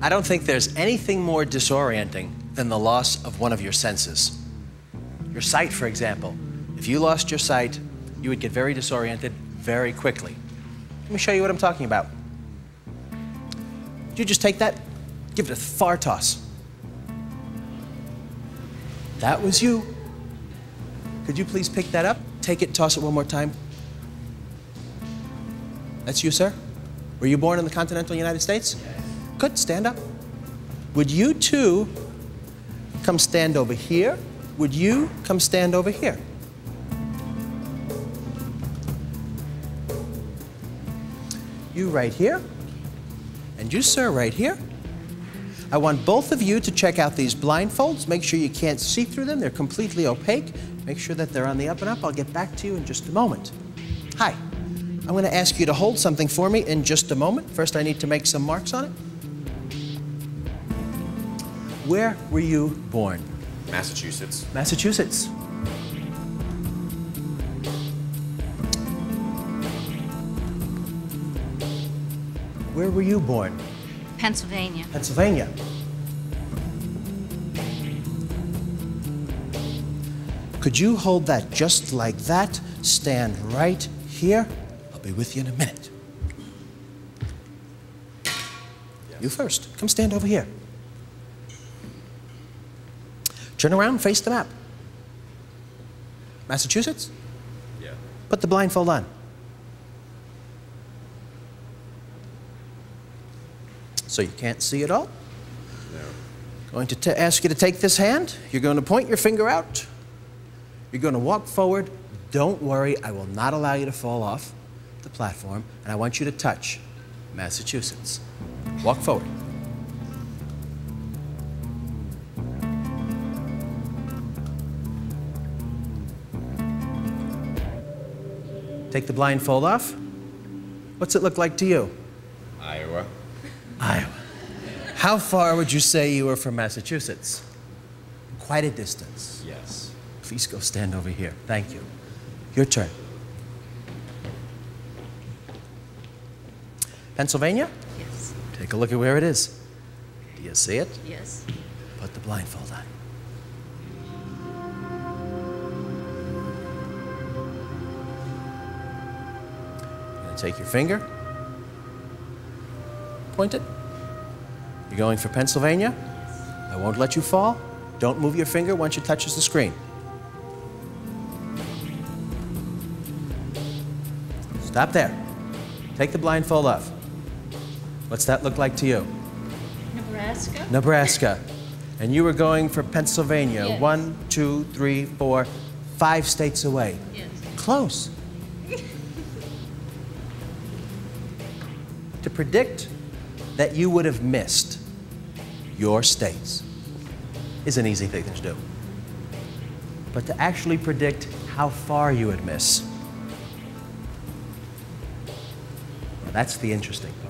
I don't think there's anything more disorienting than the loss of one of your senses. Your sight, for example. If you lost your sight, you would get very disoriented very quickly. Let me show you what I'm talking about. You just take that? Give it a far toss. That was you. Could you please pick that up? Take it, toss it one more time. That's you, sir? Were you born in the continental United States? Good, stand up. Would you two come stand over here? Would you come stand over here? You right here, and you, sir, right here. I want both of you to check out these blindfolds. Make sure you can't see through them. They're completely opaque. Make sure that they're on the up and up. I'll get back to you in just a moment. Hi. I'm going to ask you to hold something for me in just a moment. First, I need to make some marks on it. Where were you born? Massachusetts. Massachusetts. Where were you born? Pennsylvania. Pennsylvania. Could you hold that just like that? Stand right here. I'll be with you in a minute. You first. Come stand over here. Turn around, face the map. Massachusetts? Yeah. Put the blindfold on. So you can't see at all? No. Going to ask you to take this hand. You're going to point your finger out. You're going to walk forward. Don't worry, I will not allow you to fall off the platform, and I want you to touch Massachusetts. Walk forward. Take the blindfold off. What's it look like to you? Iowa. Iowa. How far would you say you were from Massachusetts? Quite a distance. Yes. Please go stand over here. Thank you. Your turn. Pennsylvania? Yes. Take a look at where it is. Do you see it? Yes. Put the blindfold on. You're going to take your finger, point it. You're going for Pennsylvania. I won't let you fall. Don't move your finger once it touches the screen. Stop there. Take the blindfold off. What's that look like to you? Nebraska. Nebraska. And you were going for Pennsylvania. Yes. One, two, three, four, five states away. Yes. Close. to predict that you would have missed your states is an easy thing to do. But to actually predict how far you would miss, well, that's the interesting part.